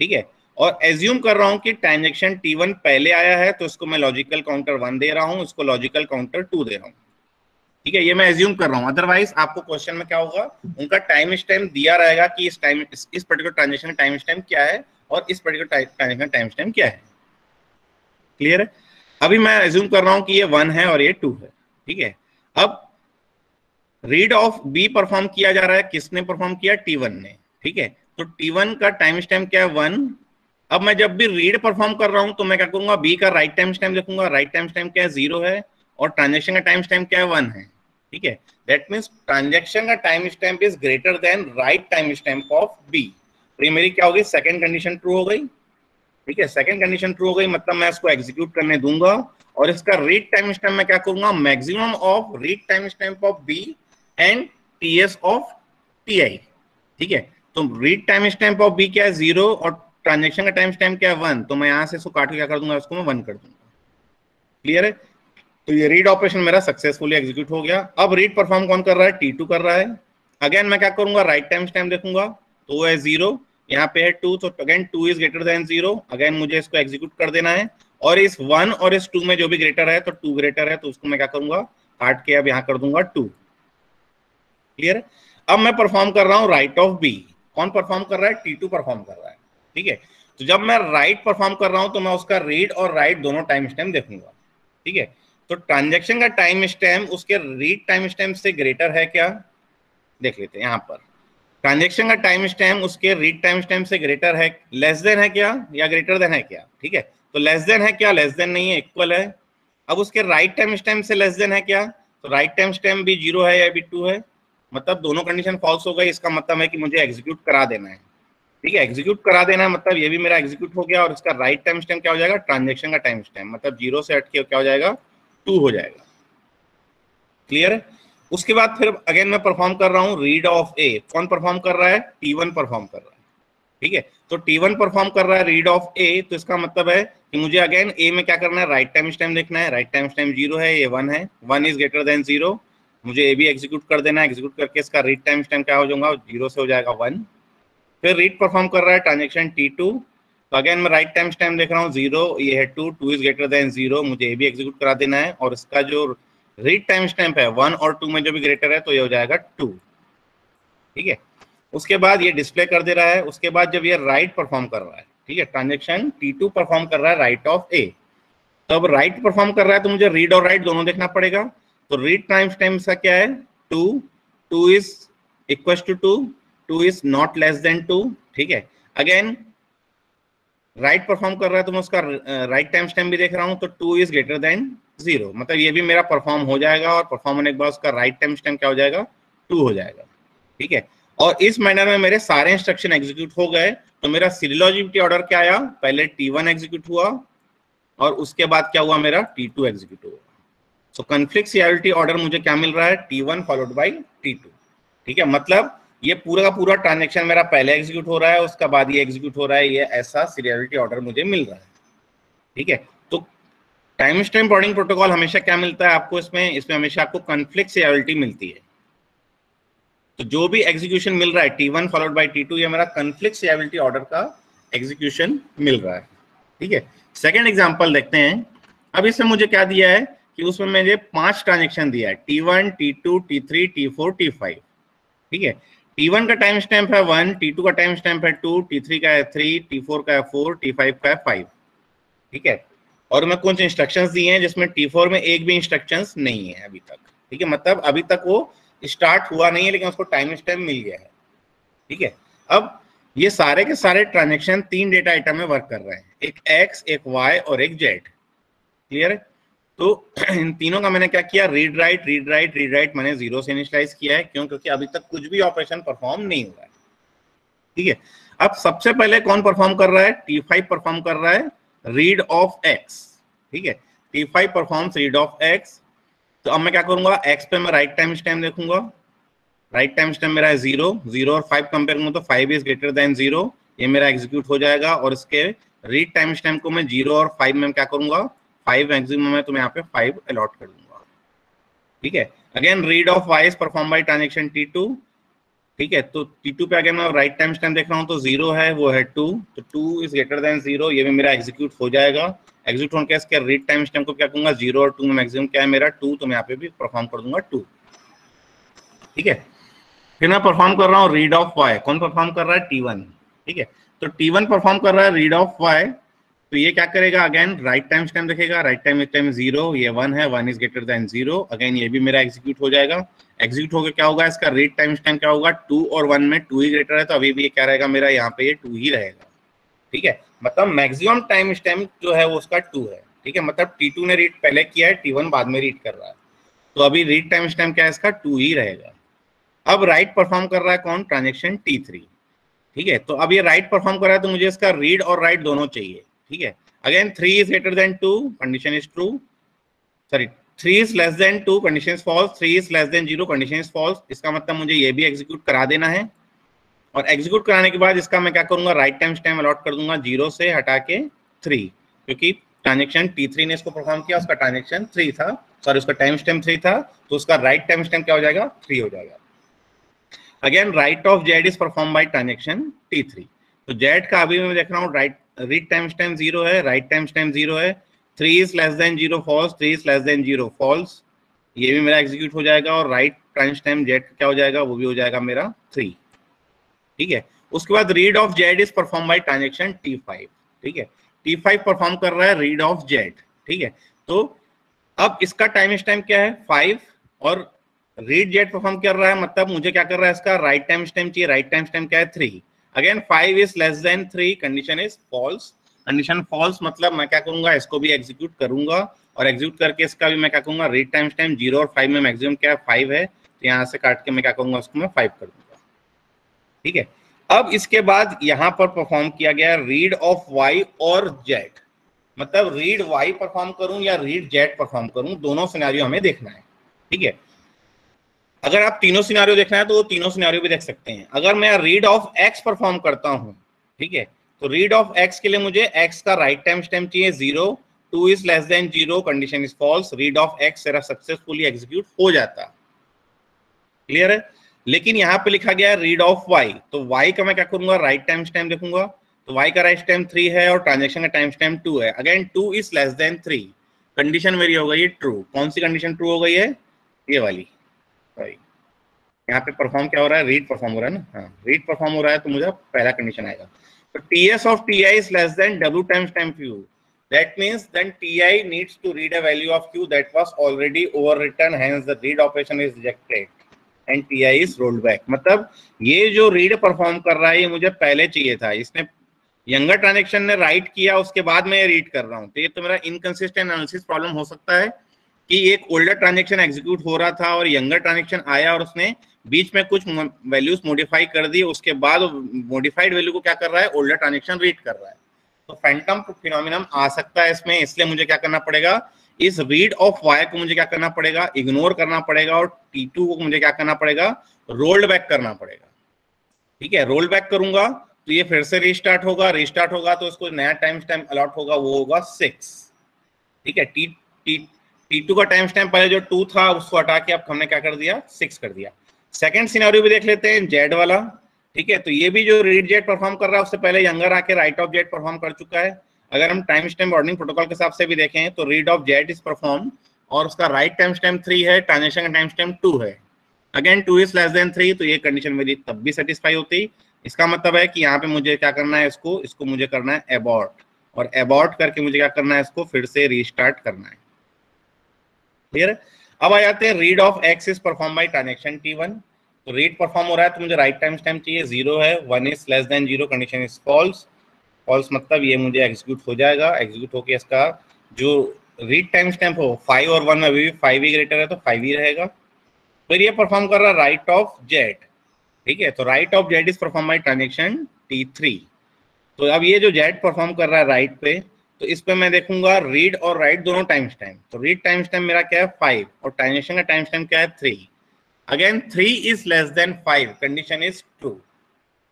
ठीक है? और एज्यूम कर रहा हूँ कि ट्रांजेक्शन टी वन पहले आया है तो इसको मैं लॉजिकल काउंटर वन दे रहा हूँ इसको लॉजिकल काउंटर टू दे रहा हूँ। ठीक है? ये मैं एज्यूम कर रहा हूँ। अदरवाइज़ आपको क्वेश्चन में क्या होगा? उनका टाइम स्टैम्प दिया रहेगा कि इस टाइम इस, इस पर्टिकुलर ट्रांजेक्शन टाइम स्टैम्प क्या है और इस पर्टिकुलर ट्रांजेक्शन टाइम स्टैम्प क्या है। क्लियर है? अभी मैं एज्यूम कर रहा हूँ कि ये वन है और ये टू है, ठीक है? अब रीड ऑफ़ बी परफॉर्म किया जा रहा है, किसने परफॉर्म किया? टी वन ने, ठीक है? तो टी वन का टाइम स्टैम्प क्या है? वन अब मैं जब भी रीड परफॉर्म कर रहा हूँ तो मैं क्या करूँगा? बी का राइट टाइम स्टैम्प देखूँगा राइट टाइम स्टैम्प क्या है? ज़ीरो है और ट्रांजेक्शन का टाइम स्टैम्प क्या है? वन है, ठीक है? दैट मीन्स ट्रांजेक्शन का time stamp is greater than write time stamp of B तो ये मेरी क्या होगी सेकेंड कंडीशन ट्रू हो गई। ठीक है सेकेंड कंडीशन ट्रू हो गई मतलब मैं इसको एग्जीक्यूट करने दूँगा और इसका रीड टाइम स्टैम्प में क्या करूँगा? Maximum of read time stamp of B and T S of T I ठीक है? तो read time stamp of B क्या है? ज़ीरो और ट्रांजेक्शन का टाइम स्टैम्प क्या है? वन तो मैं यहाँ से इसको काट के क्या कर दूँगा? इसको मैं वन कर दूँगा। क्लियर है? तो ये रीड ऑपरेशन मेरा सक्सेसफुली एग्जीक्यूट हो गया। अब रीड परफॉर्म कौन कर रहा है? टी टू कर रहा है। अगेन मैं क्या करूँगा? राइट टाइम स्टैम्प देखूँगा। तो वो है ज़ीरो यहाँ पे है टू तो again two is greater than zero again मुझे इसको एग्जीक्यूट कर देना है। और इस वन और इस टू में जो भी ग्रेटर है तो टू ग्रेटर है तो उसको मैं क्या करूँगा? काट के अब यहाँ कर दूँगा टू क्लियर अब मैं परफॉर्म कर रहा हूँ राइट ऑफ़ बी कौन परफॉर्म कर रहा है? टी टू परफॉर्म कर रहा है। ठीक है? तो जब मैं राइट परफॉर्म कर रहा हूँ तो मैं उसका रीड और राइट दोनों टाइम स्टैम्प देखूँगा। ठीक है? तो ट्रांजेक्शन का टाइम स्टैम्प उसके रीड टाइम स्टैम्प से ग्रेटर है क्या? देख लेते हैं यहाँ पर। ट्रांजेक्शन का टाइम स्टैम्प उसके रीड टाइम स्टैम्प से ग्रेटर है लेस देन है क्या? या ग्रेटर देन है क्या? ठीक है? तो लेस देन है क्या? लेस देन नहीं है इक्वल है। अब उसके राइट टाइम स्टैम्प से लेस देन है क्या? तो राइट टाइम स्टैम्प भी ज़ीरो है या भी टू है। मतलब दोनों कंडीशन फॉल्स हो गई इसका मतलब है कि मुझे एग्जीक्यूट करा देना है। ठीक है? एग्जीक्यूट करा देना है मतलब ये भी मेरा एग्जीक्यूट हो गया और इसका राइट टाइम स्टैम्प क्या हो जाएगा? ट्रांजेक्शन का टाइम स्टैम्प मतलब ज़ीरो से हट के क्या हो जाएगा? टू हो जाएगा। क्लियर है? उसके बाद फिर अगेन मैं परफॉर्म कर रहा हूँ रीड ऑफ़ ए कौन परफॉर्म कर रहा है? टी वन परफॉर्म कर रहा है। ठीक है? तो टी वन परफॉर्म कर रहा है रीड ऑफ़ ए तो इसका मतलब है कि मुझे अगेन ए में क्या करना है? राइट टाइम स्टैम्प देखना है। राइट टाइम स्टैम्प ज़ीरो है, ये वन है। One is greater than zero मुझे ए भी एग्जीक्यूट कर देना है। एग्जीक्यूट करके इसका रीड टाइम स्टैम्प क्या हो जाऊँगा? ज़ीरो से हो जाएगा वन फिर रीड परफॉर्म कर रहा है ट्रांजेक्शन टी टू तो अगेन मैं राइट टाइम स्टैम्प देख रहा हूँ ज़ीरो ये है two two is greater than zero मुझे ए भी एग्जीक्यूट करा देना है और इसका जो रीड टाइम स्टैम्प है। वन और टू में जो भी ग्रेटर है तो ये हो जाएगा टू ठीक है? उसके बाद ये डिस्प्ले कर दे रहा है। उसके बाद जब ये राइट परफॉर्म कर रहा है, ठीक है? ट्रांजेक्शन टी टू परफॉर्म कर रहा है राइट ऑफ़ ए तो अब राइट परफॉर्म कर रहा है तो मुझे रीड और राइट दोनों देखना पड़ेगा। तो रीड टाइम स्टैम्प का क्या है? Two two is equal to two two is not less than two ठीक है? अगेन राइट परफॉर्म कर रहा है तो मैं उसका राइट टाइम स्टैम्प भी देख रहा हूँ तो two is greater than zero. मतलब ये भी मेरा परफॉर्म हो जाएगा और परफॉर्म होने के बाद उसका राइट टाइम स्टैम्प क्या हो जाएगा? टू हो जाएगा। ठीक है? और इस मैनर में मेरे सारे इंस्ट्रक्शन एग्जीक्यूट हो गए। तो मेरा सीरियोलॉजिबिलिटी ऑर्डर क्या आया? पहले टी वन एग्जीक्यूट हुआ और उसके बाद क्या हुआ मेरा? टी टू एग्जीक्यूट हुआ। सो कन्फ्लिक्ट सीरियलिटी ऑर्डर मुझे क्या मिल रहा है? T one followed by T two ठीक है? मतलब ये पूरा का पूरा ट्रांजेक्शन मेरा पहले एग्जीक्यूट हो रहा है, उसका बाद ये एग्जीक्यूट हो रहा है, ये ऐसा सीरियलिटी ऑर्डर मुझे मिल रहा है। ठीक है? टाइम स्टैम्प बॉर्डिंग प्रोटोकॉल हमेशा क्या मिलता है आपको इसमें? इसमें हमेशा आपको कन्फ्लिक्ट सीरियलिटी मिलती है। तो जो भी एग्जीक्यूशन मिल रहा है T one followed by T two ये मेरा कन्फ्लिक्ट सीरियलिटी ऑर्डर का एग्जीक्यूशन मिल रहा है। ठीक है? सेकेंड एग्ज़ाम्पल देखते हैं। अब इसमें मुझे क्या दिया है कि उसमें मुझे पाँच ट्रांजेक्शन दिया है। T one T two T three T four T five ठीक है? टी वन का टाइम स्टैम्प है वन टी टू का टाइम स्टैम्प है टू टी थ्री का है थ्री टी फोर का है फोर टी फाइव का है फाइव ठीक है? और मैं कुछ इंस्ट्रक्शंस दिए हैं जिसमें टी फोर में एक भी इंस्ट्रक्शंस नहीं है अभी तक। ठीक है? मतलब अभी तक वो स्टार्ट हुआ नहीं है, लेकिन उसको टाइम स्टैम्प मिल गया है। ठीक है? अब ये सारे के सारे ट्रांजेक्शन तीन डेटा आइटम में वर्क कर रहे हैं। एक एक्स एक वाई और एक जेड क्लियर है? तो [CLEARS THROAT] इन तीनों का मैंने क्या किया? Read write read write read write मैंने ज़ीरो से इनिशलाइज किया है, क्यों? क्योंकि अभी तक कुछ भी ऑपरेशन परफॉर्म नहीं हुआ है। ठीक है? अब सबसे पहले कौन परफॉर्म कर रहा है? टी फाइव परफॉर्म कर रहा है। रीड ऑफ़ एक्स, ठीक है? T five performs read of X. तो अब मैं क्या करूँगा? एक्स पे मैं राइट टाइम स्टैम्प देखूँगा। राइट टाइम स्टैम्प मेरा है ज़ीरो ज़ीरो और फाइव कंपेयर करूँगा तो five is greater than zero ये मेरा एग्जीक्यूट हो जाएगा और इसके रीड टाइम स्टैम्प को मैं ज़ीरो और फाइव में क्या करूँगा? फाइव मैक्सिमम है तो मैं यहाँ पे फाइव अलॉट कर दूँगा। ठीक है? Again read of Y is perform by transaction T two ठीक है तो टी टू पे अगेन मैं राइट टाइम स्टैम्प देख रहा हूँ तो ज़ीरो है, वो है टू तो two is greater than zero ये भी मेरा एग्जीक्यूट हो जाएगा। एग्जीक्यूट होने के इसके रीड टाइम स्टैम्प को क्या कहूँगा ज़ीरो और टू में मैक्सिमम क्या है मेरा टू तो मैं यहाँ पे भी परफॉर्म कर दूँगा टू ठीक है? फिर मैं परफॉर्म कर रहा हूँ रीड ऑफ़ वाई कौन परफॉर्म कर रहा है? टी वन ठीक है? तो टी वन परफॉर्म कर रहा है रीड ऑफ़ वाई तो ये क्या करेगा? अगेन राइट टाइम स्टैम्प देखेगा राइट टाइम टाइम ज़ीरो ये वन है one is greater than zero again ये भी मेरा एग्जीक्यूट हो जाएगा। एग्जीक्यूट होकर क्या होगा? इसका रीड टाइम स्टैम्प क्या होगा? टू और वन में टू ही ग्रेटर है तो अभी भी ये क्या रहेगा मेरा? यहाँ पे ये टू ही रहेगा। ठीक है? मतलब मैक्सिमम टाइम स्टैम्प जो है वो उसका टू है। ठीक है? मतलब टी टू ने रीड पहले किया है टी वन बाद में रीड कर रहा है। तो अभी रीड टाइम स्टैम्प क्या है इसका? टू ही रहेगा। अब राइट परफॉर्म कर रहा है कौन? ट्रांजेक्शन टी थ्री ठीक है? तो अब ये राइट परफॉर्म कर रहा है तो मुझे इसका रीड और राइट दोनों चाहिए। ठीक है? Again 3 is greater than 2 condition is true. Sorry 3 is less than 2 condition is false. 3 is less than 0 condition is false. इसका मतलब मुझे ये भी एग्जीक्यूट करा देना है। और एग्जीक्यूट कराने के बाद इसका मैं क्या करूँगा? राइट टाइम स्टैम्प अलॉट कर दूँगा ज़ीरो से हटा के थ्री क्योंकि ट्रांजेक्शन टी थ्री ने इसको परफॉर्म किया, उसका ट्रांजेक्शन थ्री था। सॉरी उसका टाइम स्टैम्प थ्री था। तो उसका राइट टाइम स्टैम्प क्या हो जाएगा? थ्री हो जाएगा। Again write of Z is perform by transaction T three तो जेड का अभी मैं देख रहा हूँ write read time time zero है राइट टाइम टाइम ज़ीरो है. Three is less than zero false three is less than zero false ये भी मेरा एग्जीक्यूट हो जाएगा और राइट टाइम टाइम जेड क्या हो जाएगा? वो भी हो जाएगा मेरा थ्री ठीक है? उसके बाद read of Z is perform by transaction T five ठीक है? टी फाइव परफॉर्म कर रहा है रीड ऑफ़ जेड ठीक है? तो अब इसका टाइम टाइम क्या है? फाइव और रीड जेड परफॉर्म कर रहा है मतलब मुझे क्या कर रहा है इसका? राइट टाइम टाइम चाहिए. राइट टाइम टाइम क्या है? Three again five is less than three condition is false condition false मतलब मैं क्या करूँगा? इसको भी एग्जीक्यूट करूँगा और एग्जीक्यूट करके इसका भी मैं क्या कहूँगा रीड टाइम टाइम ज़ीरो और फाइव में मैक्सिमम क्या है? फाइव है। तो यहाँ से काट के मैं क्या कहूँगा उसको मैं फाइव कर दूँगा। ठीक है? अब इसके बाद यहाँ पर परफॉर्म किया गया रीड ऑफ़ वाई और जेड मतलब रीड वाई परफॉर्म करूँ या रीड जेड परफॉर्म करूँ? दोनों सिनेरियो हमें देखना है। ठीक है? अगर आप तीनों सिनारियो देखना है तो वो तीनों सिनारियो भी देख सकते हैं। अगर मैं रीड ऑफ़ एक्स परफॉर्म करता हूँ, ठीक है? तो रीड ऑफ़ एक्स के लिए मुझे एक्स का राइट टाइम स्टेम चाहिए zero two is less than zero condition is false read of X successfully execute हो जाता। क्लियर है? लेकिन यहाँ पे लिखा गया है रीड ऑफ़ वाई तो वाई का मैं क्या करूँगा? राइट टाइम स्टेम देखूँगा। तो वाई का राइट टाइम थ्री है और ट्रांजेक्शन का टाइम स्टेम टू है। Again two is less than three condition मेरी हो गई ट्रू कौन सी कंडीशन ट्रू हो गई है? ये वाली। यहाँ पे परफॉर्म क्या हो रहा है? रीड परफॉर्म हो रहा है ना? हाँ। रीड परफॉर्म हो रहा है तो मुझे पहला कंडीशन आएगा। तो T S of T I is less than W times time Q that means then T I needs to read a value of Q that was already overwritten hence the read operation is rejected and T I is rolled back मतलब ये जो read perform कर रहा है, ये मुझे पहले चाहिए था। इसने यंगर ट्रांजेक्शन ने राइट किया, उसके बाद मैं ये रीड कर रहा हूँ। तो ये तो मेरा इनकंसिस्टेंट एनालिसिस प्रॉब्लम हो सकता है। कि एक ओल्डर ट्रांजेक्शन एग्जीक्यूट हो रहा था और यंगर ट्रांजेक्शन आया और उसने बीच में कुछ वैल्यूज़ मॉडिफाई कर दी, उसके बाद मॉडिफाइड वैल्यू को क्या कर रहा है? ओल्डर ट्रांजेक्शन रीड कर रहा है। तो फैंटम फिनोमिनम आ सकता है इसमें, इसलिए मुझे क्या करना पड़ेगा? इस रीड ऑफ़ वाई को मुझे क्या करना पड़ेगा? इग्नोर करना पड़ेगा और टी टू को मुझे क्या करना पड़ेगा? रोल्ड बैक करना पड़ेगा। ठीक है रोल बैक करूँगा तो ये फिर से रिस्टार्ट होगा रिस्टार्ट होगा तो इसको नया टाइम टाइम अलॉट होगा, वो होगा सिक्स ठीक है टी टी टी का टाइम स्टैम्प पहले जो टू था, उसको हटा के अब हमने क्या कर दिया? सिक्स कर दिया। सेकंड सिनेरियो भी देख लेते हैं जेड वाला, ठीक है? तो ये भी जो रीड जेड परफॉर्म कर रहा है, उससे पहले यंगर आके राइट ऑफ़ जेड परफॉर्म कर चुका है। अगर हम टाइम स्टैम्प वार्निंग प्रोटोकॉल के हिसाब से भी देखें तो read of Z is perform और उसका राइट टाइम स्टैम्प थ्री है ट्रांजेक्शन का टाइम स्टैम्प टू है। Again two is less than three तो ये कंडीशन मेरी तब भी सेटिस्फाई होती। इसका मतलब है कि यहाँ पे मुझे क्या करना है इसको? इसको मुझे करना है एबॉर्ट और एबॉर्ट करके मुझे क्या करना है इसको? फिर से रिस्टार्ट करना है। क्लियर अब आ जाते हैं read of X is perform by transaction T one तो रीड परफॉर्म हो रहा है तो मुझे राइट टाइम स्टैम्प चाहिए ज़ीरो है one is less than zero condition is false false मतलब ये मुझे एग्जीक्यूट हो जाएगा एग्जीक्यूट होके इसका जो रीड टाइम स्टैम्प हो फाइव और वन में अभी भी फाइव ही ग्रेटर है तो फाइव ही रहेगा। फिर ये परफॉर्म कर रहा है राइट ऑफ़ जेड ठीक है? तो write of Z is perform by transaction T three तो अब ये जो जेड परफॉर्म कर रहा है राइट पे तो इस पे मैं देखूँगा रीड और राइट दोनों टाइम टाइम तो रीड टाइम टाइम मेरा क्या है? फाइव और ट्रांजेक्शन का टाइम टाइम क्या है? Three again three is less than five condition is true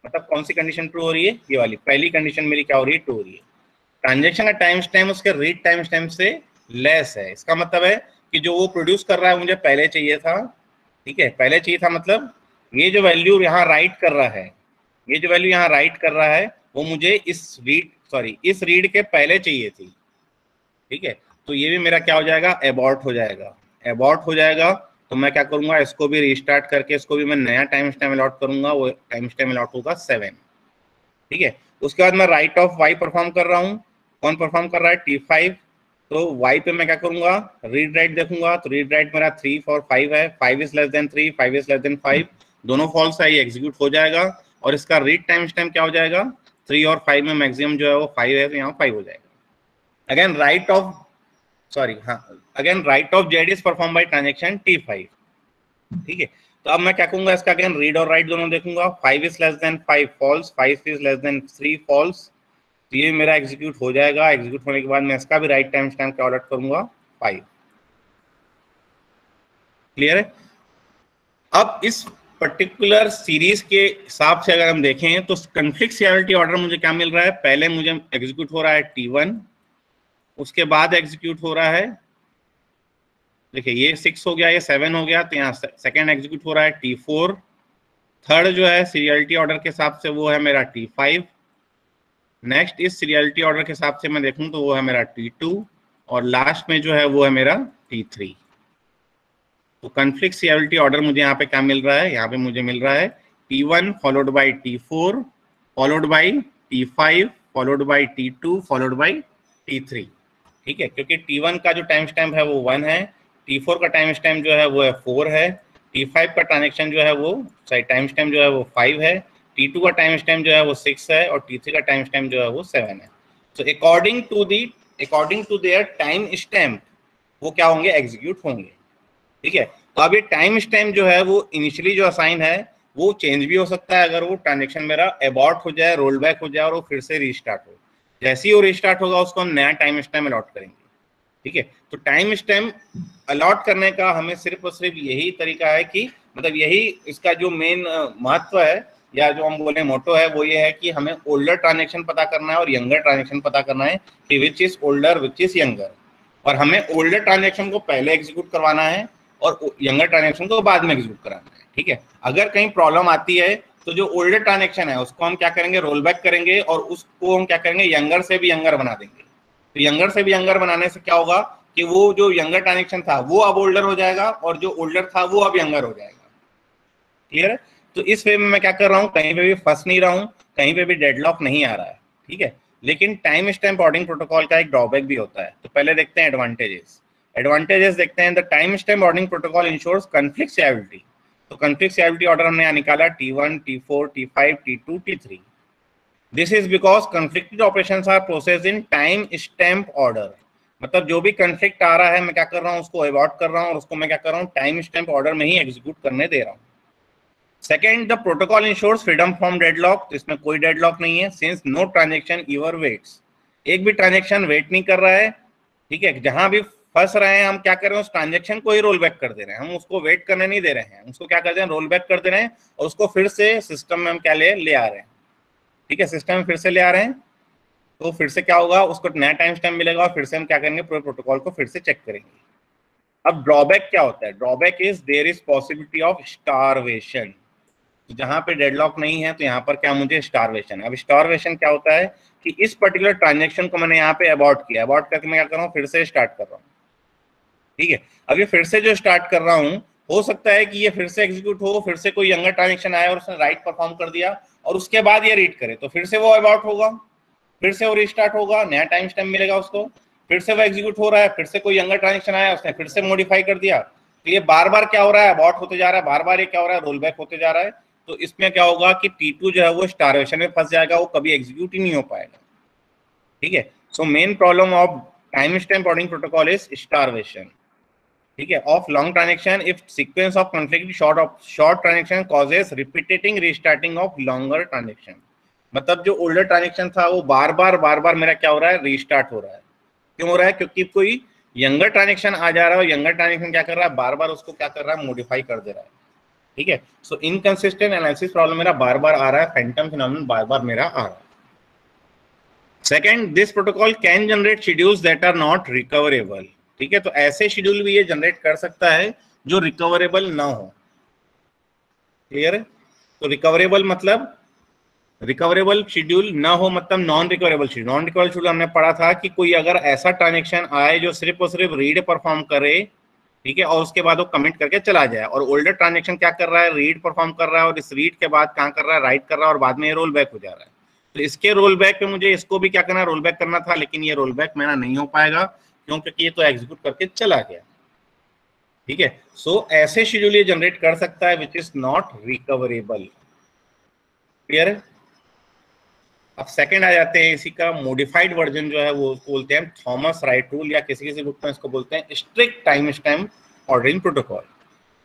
मतलब कौन सी कंडीशन ट्रू हो रही है? ये वाली। पहली कंडीशन मेरी क्या हो रही है? ट्रू हो रही है। ट्रांजेक्शन का टाइम टाइम उसके रीड टाइम टाइम से लेस है। इसका मतलब है कि जो वो प्रोड्यूस कर रहा है मुझे पहले चाहिए था। ठीक है? पहले चाहिए था मतलब ये जो वैल्यू यहाँ राइट कर रहा है, ये जो वैल्यू यहाँ राइट कर रहा है, वो मुझे इस रीड सॉरी इस रीड के पहले चाहिए थी। ठीक है? तो ये भी मेरा क्या हो जाएगा? एबॉर्ट हो जाएगा। एबॉर्ट हो जाएगा तो मैं क्या करूँगा? इसको भी रिस्टार्ट करके इसको भी मैं नया टाइम स्टैम अलॉट करूँगा, वो टाइम स्टैम अलॉट होगा सेवन ठीक है? उसके बाद मैं राइट ऑफ़ वाई परफॉर्म कर रहा हूँ। कौन परफॉर्म कर रहा है? टी फाइव तो वाई पे मैं क्या करूँगा? रीड राइट देखूँगा। तो रीड राइट मेरा थ्री फोर फाइव है। Five is less than three five is less than five दोनों फॉल्स है, ये एग्जीक्यूट हो जाएगा। और इसका रीड टाइम स्टैम क्या हो जाएगा? थ्री और फाइव में मैक्सिमम जो है वो फाइव है तो यहाँ फाइव हो जाएगा। अगेन राइट ऑफ़ सॉरी हाँ again write of Z is perform by transaction T five ठीक है? तो अब मैं क्या कहूँगा इसका अगेन रीड और राइट दोनों देखूँगा। Five is less than five false five is less than three false तो ये मेरा एग्जीक्यूट हो जाएगा। एग्जीक्यूट होने के बाद मैं इसका भी राइट टाइम स्टैम्प का ऑर्डर करूँगा? फाइव क्लियर है? अब इस पर्टिकुलर सीरीज़ के हिसाब से अगर हम देखें तो कंफ्लिक्ट सियरिटी ऑर्डर मुझे क्या मिल रहा है? पहले मुझे एग्जीक्यूट हो रहा है टी वन उसके बाद एग्जीक्यूट हो रहा है, देखिए ये सिक्स हो गया, ये सेवन हो गया तो यहाँ सेकेंड एग्जीक्यूट हो रहा है टी फोर थर्ड जो है सीरियलिटी ऑर्डर के हिसाब से वो है मेरा टी फाइव नेक्स्ट इस सीरियलिटी ऑर्डर के हिसाब से मैं देखूँ तो वो है मेरा टी टू और लास्ट में जो है वो है मेरा टी थ्री तो कन्फ्लिक्ट सीरियलिटी ऑर्डर मुझे यहाँ पे क्या मिल रहा है? यहाँ पे मुझे मिल रहा है T one followed by T four followed by T five followed by T two followed by T three ठीक है? क्योंकि टी वन का जो टाइम स्टैम्प है वो वन है टी फोर का टाइम स्टैम्प जो है वो है फोर है टी फाइव का ट्रांजेक्शन जो है वो सॉरी टाइम स्टैम्प जो है वो फाइव है टी टू का टाइम स्टैम्प जो है वो सिक्स है और टी थ्री का टाइम स्टैम्प जो है वो सेवन है। So according to the according to their time stamp वो क्या होंगे? एग्जीक्यूट होंगे। ठीक है? तो अब ये टाइम स्टैम्प जो है, वो इनिशियली जो असाइन है, वो चेंज भी हो सकता है अगर वो ट्रांजेक्शन मेरा अबॉर्ट हो जाए रोल बैक हो जाए और वो फिर से रिस्टार्ट हो। जैसे ही वो रिस्टार्ट होगा, उसको हम नया टाइम स्टैम्प अलॉट करेंगे। ठीक है? तो टाइम स्टैम्प अलॉट करने का हमें सिर्फ़ और सिर्फ़ यही तरीका है कि मतलब यही इसका जो मेन महत्व है, या जो हम बोले मोटो है, वो ये है कि हमें ओल्डर ट्रांजेक्शन पता करना है और यंगर ट्रांजेक्शन पता करना है कि which is older which is younger और हमें ओल्डर ट्रांजेक्शन को पहले एग्जीक्यूट करवाना है और यंगर ट्रांजेक्शन को बाद में एग्जीक्यूट कराना है, ठीक है? अगर कहीं प्रॉब्लम आती है तो जो ओल्डर ट्रांजेक्शन है, उसको हम क्या करेंगे? रोल बैक करेंगे और उसको हम क्या करेंगे? यंगर से भी यंगर बना देंगे। तो यंगर से भी यंगर बनाने से क्या होगा कि वो जो यंगर ट्रांजेक्शन था, वो अब ओल्डर हो जाएगा और जो ओल्डर था, वो अब यंगर हो जाएगा। क्लियर तो इस वे में मैं क्या कर रहा हूँ? कहीं पे भी फंस नहीं रहा हूँ, कहीं पे भी डेडलॉक नहीं आ रहा है, ठीक है? लेकिन टाइम स्टैम्प ऑर्डिंग प्रोटोकॉल का एक ड्रॉबैक भी होता है। तो पहले देखते हैं एडवांटेजेस एडवांटेजेस देखते हैं the time stamp ordering protocol ensures conflict serializability तो कन्फ्लिक्ट सेबिलिटी ऑर्डर हमने यहाँ निकाला T one T four T five T two T three this is because conflicted operation are process in time stamp order मतलब जो भी conflict आ रहा है, मैं क्या कर रहा हूँ, उसको अवॉइड कर रहा हूँ, और उसको मैं क्या कर रहा हूँ टाइम स्टैम्प ऑर्डर में ही एग्जीक्यूट करने दे रहा हूँ। Second the protocol ensures freedom from deadlock इसमें कोई डेडलॉक नहीं है since no transaction ever waits एक भी ट्रांजेक्शन वेट नहीं कर रहा है, ठीक है? जहाँ भी फंस रहे हैं, हम क्या कर रहे हैं, उस ट्रांजेक्शन को ही रोल बैक कर दे रहे हैं। हम उसको वेट करने नहीं दे रहे हैं। उसको क्या कर रहे हैं रोल बैक कर दे रहे हैं और उसको फिर से सिस्टम में हम क्या ले ले आ रहे हैं। ठीक है सिस्टम में फिर से ले आ रहे हैं। तो फिर से क्या होगा, उसको नया टाइम स्टैम्प मिलेगा और फिर से हम क्या करेंगे, पूरे प्रोटोकॉल को फिर से चेक करेंगे। अब ड्रॉबैक क्या होता है? Drawback is there is possibility of starvation जहाँ पे डेडलॉक नहीं है तो यहाँ पर क्या मुझे स्टारवेशन अब स्टारवेशन क्या होता है कि इस पर्टिकुलर ट्रांजेक्शन को मैंने यहाँ पे अबॉर्ट किया। अबॉर्ट करके मैं क्या कर रहा हूँ, फिर से स्टार्ट कर रहा हूँ। ठीक है? अब ये फिर से जो स्टार्ट कर रहा हूँ, हो सकता है कि ये फिर से एग्जीक्यूट हो, फिर से कोई यंगर ट्रांजेक्शन आया और उसने राइट परफॉर्म कर दिया और उसके बाद ये रीड करे। तो फिर से वो अबाउट होगा, फिर से वो रिस्टार्ट होगा, नया टाइम स्टैम्प मिलेगा उसको, फिर से वो एग्जीक्यूट हो रहा है, फिर से कोई यंगर ट्रांजेक्शन आया, उसने फिर से मॉडिफाई कर दिया। तो ये बार बार क्या हो रहा है? अबाउट होते जा रहा है बार बार ये क्या हो रहा है? रोल बैक होते जा रहा है। तो इसमें क्या होगा कि टी जो है वो स्टारवेशन में फंस जाएगा, वो कभी एग्जीक्यूट ही नहीं हो पाएगा। ठीक है? So main problem of time stamp ordering protocol is starvation ठीक है of long transaction if sequence of conflict short of short transaction causes repeating restarting of longer transaction मतलब जो ओल्डर ट्रांजेक्शन था, वो बार बार बार बार मेरा क्या हो रहा है? रीस्टार्ट हो रहा है। क्यों हो रहा है? क्योंकि कोई यंगर ट्रांजेक्शन आ जा रहा है यंगर ट्रांजेक्शन क्या कर रहा है? बार बार उसको क्या कर रहा है? मॉडिफाई कर दे रहा है। ठीक है? सो इनकंसिस्टेंट एनालिसिस प्रॉब्लम मेरा बार बार आ रहा है। फैंटम फिनोमेनन बार बार मेरा आ रहा है। Second this protocol can generate schedules that are not recoverable ठीक है? तो ऐसे शेड्यूल भी ये जनरेट कर सकता है जो रिकवरेबल ना हो। क्लियर है तो रिकवरेबल मतलब रिकवरेबल शेड्यूल ना हो मतलब non recoverable schedule non recoverable schedule हमने पढ़ा था कि कोई अगर ऐसा ट्रांजेक्शन आए जो सिर्फ़ और सिर्फ़ रीड परफॉर्म करे, ठीक है? और उसके बाद वो कमिट करके चला जाए। और ओल्डर ट्रांजेक्शन क्या कर रहा है? रीड परफॉर्म कर रहा है और इस रीड के बाद कहाँ कर रहा है? राइट कर रहा है और बाद में ये रोल बैक हो जा रहा है। तो इसके रोल बैक पे मुझे इसको भी क्या करना रोल बैक करना था, लेकिन ये रोल बैक मेरा नहीं हो पाएगा। क्यों? क्योंकि ये तो एग्जीक्यूट करके चला गया। ठीक है? सो ऐसे शेड्यूल ये जनरेट कर सकता है which is not recoverable clear अब सेकंड आ जाते हैं इसी का मॉडिफाइड वर्जन जो है, वो बोलते हैं थॉमस राइट रूल या किसी किसी बुक में इसको बोलते हैं strict time stamp ordering protocol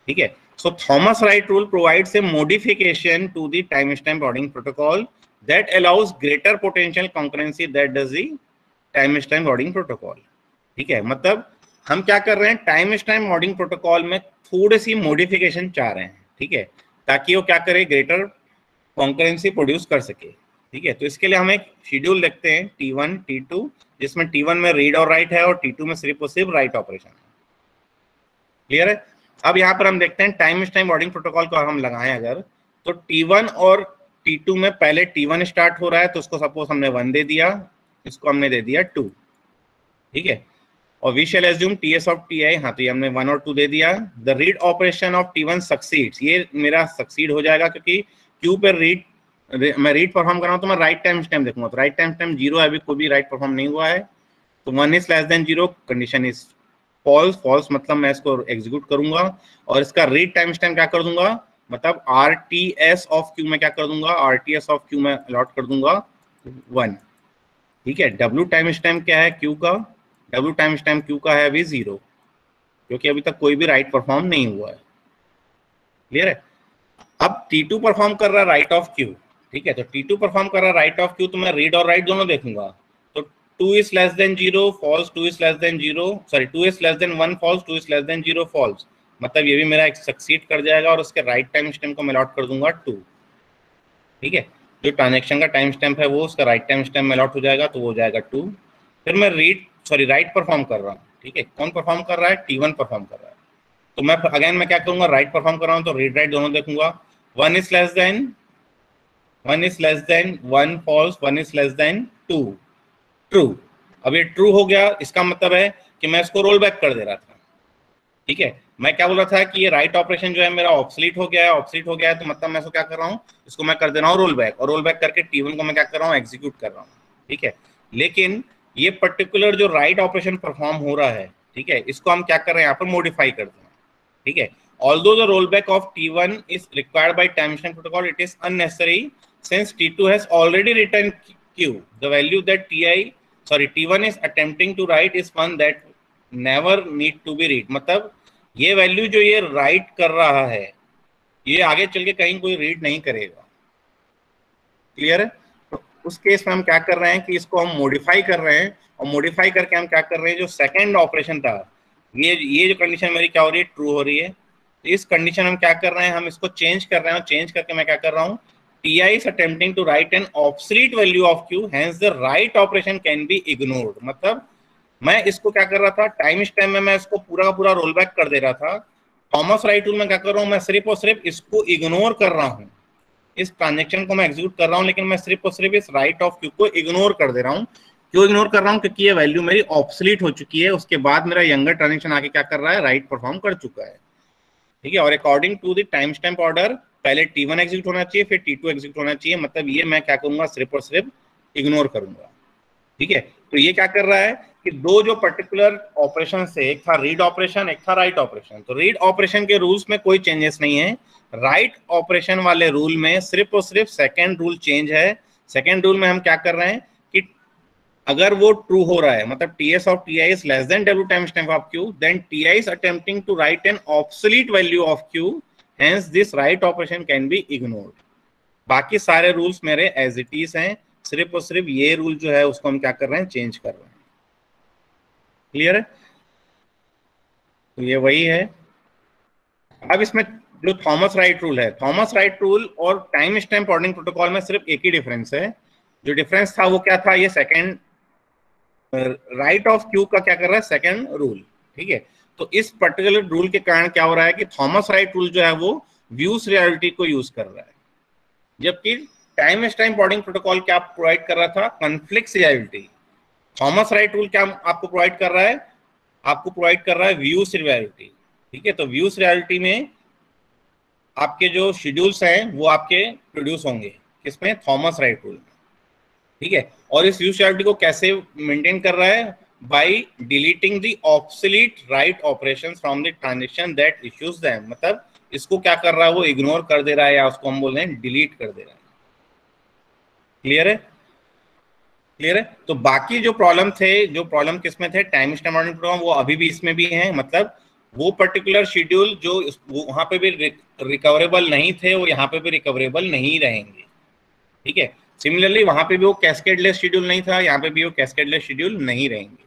ठीक है? So Thomas write rule provides a modification to the time stamp ordering protocol that allows greater potential concurrency that does the time stamp ordering protocol ठीक है? मतलब हम क्या कर रहे हैं टाइम टाइम मॉडिंग प्रोटोकॉल में थोड़ी सी मॉडिफिकेशन चाह रहे हैं, ठीक है? ताकि वो क्या करे ग्रेटर कॉन्करेंसी प्रोड्यूस कर सके, ठीक है? तो इसके लिए हम एक शेड्यूल देखते हैं टी वन टी टू जिसमें टी वन में रीड और राइट है और टी टू में सिर्फ़ और सिर्फ़ राइट ऑपरेशन है। क्लियर है? अब यहाँ पर हम देखते हैं टाइम स्टैम्प मॉडिंग प्रोटोकॉल को हम लगाएँ अगर तो टी वन और टी टू में पहले टी वन स्टार्ट हो रहा है तो उसको सपोज़ हमने वन दे दिया, इसको हमने दे दिया टू ठीक है? और we shall assume T S of T I हाँ तो ये हमने वन और टू दे दिया। The read operation of T one succeeds ये मेरा सक्सीड हो जाएगा क्योंकि क्यू पर रीड मैं रीड परफॉर्म कर रहा हूँ तो मैं राइट टाइम स्टैम देखूँगा। तो राइट टाइम स्टैम ज़ीरो अभी कोई भी राइट परफॉर्म नहीं हुआ है। तो one is less than zero condition is false false मतलब मैं इसको एग्जीक्यूट करूँगा और इसका रीड टाइम स्टैम क्या कर दूँगा? मतलब R T S of Q में क्या कर दूँगा? R T S of Q में अलॉट कर दूँगा वन ठीक है? डब्ल्यू टाइम स्टैम्प क्या है? क्यू का। डब्ल्यू टाइम स्टैम्प क्यू का है अभी ज़ीरो क्योंकि अभी तक कोई भी राइट परफॉर्म नहीं हुआ है। क्लियर है? अब T2 परफॉर्म कर रहा राइट ऑफ़ क्यू ठीक है? तो T2 परफॉर्म कर रहा राइट ऑफ़ क्यू तो मैं रीड और राइट दोनों देखूँगा। तो two is less than zero false two is less than zero sorry two is less than one false two is less than zero false मतलब ये भी मेरा एक सक्सीड कर जाएगा और उसके राइट टाइम स्टैम्प को मैं अलॉट कर दूँगा टू ठीक है? जो ट्रांजेक्शन का टाइम स्टैम्प है वो, उसका राइट टाइम स्टैम्प अलॉट हो जाएगा तो वो हो जाएगा टू फिर मैं रीड सॉरी राइट परफॉर्म कर रहा हूँ, ठीक है? कौन परफॉर्म कर रहा है? टी वन परफॉर्म कर रहा है। तो मैं अगेन मैं क्या करूँगा? राइट परफॉर्म कर रहा हूँ तो रीड राइट दोनों देखूँगा। One is less than one is less than one false one is less than two true अब ये ट्रू हो गया, इसका मतलब है कि मैं इसको रोल बैक कर दे रहा था। ठीक है? मैं क्या बोल रहा था कि ये राइट ऑपरेशन जो है मेरा ऑप्सलीट हो गया है ऑप्सलीट हो गया है तो मतलब मैं इसको क्या कर रहा हूँ? इसको मैं कर दे रहा हूँ रोल बैक और रोल बैक करके टी को मैं क्या कर रहा हूँ? एग्जीक्यूट कर रहा हूँ। ठीक है? लेकिन ये पर्टिकुलर जो राइट ऑपरेशन परफॉर्म हो रहा है, ठीक है, इसको हम क्या कर रहे हैं, यहाँ पर मोडिफाई करते हैं ठीक है। Although roll back of T one is required by timestamp protocol it is unnecessary since T two has already written Q the value that T I sorry T one is attempting to write is one that never need to be read मतलब ये value जो ये right कर रहा है, ये आगे चल के कहीं कोई रीड नहीं करेगा। क्लियर है? उस केस में हम क्या कर रहे हैं कि इसको हम मॉडिफाई कर रहे हैं और मॉडिफाई करके हम क्या कर रहे हैं, जो सेकंड ऑपरेशन था, ये ये जो कंडीशन मेरी क्या हो रही है? ट्रू हो रही है। तो इस कंडीशन हम क्या कर रहे हैं, हम इसको चेंज कर रहे हैं और चेंज करके मैं क्या कर रहा हूँ I is attempting to write an obsolete value of Q hence the write operation can be ignored मतलब मैं इसको क्या कर रहा था टाइम स्टैम में मैं इसको पूरा पूरा रोल बैक कर दे रहा था। थॉमस राइट टूल में क्या कर रहा हूँ, मैं सिर्फ़ और सिर्फ़ इसको इग्नोर कर रहा हूँ। इस ट्रांजेक्शन को मैं एग्जीक्यूट कर रहा हूँ, लेकिन मैं सिर्फ़ और सिर्फ़ इस राइट ऑफ़ क्यू को इग्नोर कर दे रहा हूँ। क्यों इग्नोर कर रहा हूँ? क्योंकि ये वैल्यू मेरी ऑप्सलीट हो चुकी है। उसके बाद मेरा यंगर ट्रांजेक्शन आके क्या कर रहा है? राइट परफॉर्म कर चुका है। ठीक है? और according to the time stamp order पहले टी वन होना चाहिए, फिर टी टू एग्जीक्यूट होना चाहिए। मतलब ये मैं क्या करूँगा? सिर्फ़ और सिर्फ़ इग्नोर करूँगा। ठीक है? तो ये क्या कर रहा है कि दो जो पर्टिकुलर ऑपरेशन है, एक था रीड ऑपरेशन एक था राइट ऑपरेशन तो रीड ऑपरेशन के रूल्स में कोई चेंजेस नहीं है। राइट ऑपरेशन वाले रूल में सिर्फ़ और सिर्फ़ सेकेंड रूल चेंज है। सेकेंड रूल में हम क्या कर रहे हैं कि अगर वो ट्रू हो रहा है मतलब T S of T I is less than W time stamp of Q then T I is attempting to write an obsolete value of Q hence this write operation can be ignored बाकी सारे rules मेरे as it is हैं। सिर्फ़ और सिर्फ़ ये rule जो है, उसको हम क्या कर रहे हैं? चेंज कर रहे हैं। क्लियर है? तो ये वही है। अब इसमें जो थॉमस राइट रूल है थॉमस राइट रूल और टाइम स्टैम्प ऑर्डिंग प्रोटोकॉल में सिर्फ़ एक ही डिफरेंस है। जो डिफरेंस था, वो क्या था? ये सेकंड राइट ऑफ़ क्यू का क्या कर रहा है? सेकंड रूल ठीक है? तो इस पर्टिकुलर रूल के कारण क्या हो रहा है कि थॉमस राइट रूल जो है, वो व्यूज़ रियलिटी को यूज़ कर रहा है। जबकि time S time ordering protocol क्या प्रोवाइड कर रहा था? Conflict reality Thomas write rule क्या आपको प्रोवाइड कर रहा है? आपको प्रोवाइड कर रहा है व्यूज़ रियलिटी ठीक है तो व्यूज़ रियलिटी में आपके जो शेड्यूल्स हैं, वो आपके प्रोड्यूस होंगे। किसमें थॉमस राइट में। ठीक है, और इस व्यूज़ रियलिटी को कैसे मेंटेन कर रहा है? By deleting the obsolete write operations from the transaction that issues them मतलब इसको क्या कर रहा है? वो इग्नोर कर दे रहा है या उसको हम बोल रहे हैं डिलीट कर दे रहा है। क्लियर है? क्लियर है? तो बाकी जो प्रॉब्लम थे, जो प्रॉब्लम किसमें थे? टाइम स्टैंडर्ड प्रोग्राम वो अभी भी इसमें भी हैं। मतलब वो पर्टिकुलर शेड्यूल जो वहाँ पे भी रिकवरेबल नहीं थे, वो यहाँ पे भी रिकवरेबल नहीं रहेंगे। ठीक है? सिमिलरली वहाँ पे भी वो कैस्केडलेस शेड्यूल नहीं था, यहाँ पे भी वो कैस्केडलेस शेड्यूल नहीं रहेंगे।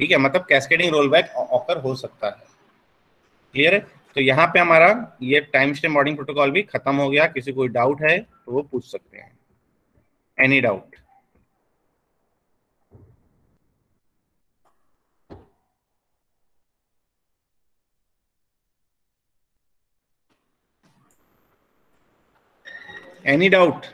ठीक है? मतलब कैस्केडिंग रोल बैक ऑकर हो सकता है। क्लियर है? तो यहाँ पे हमारा ये टाइम स्टेम बॉर्डिंग प्रोटोकॉल भी खत्म हो गया। किसी कोई डाउट है तो वो पूछ सकते हैं। Any doubt any doubt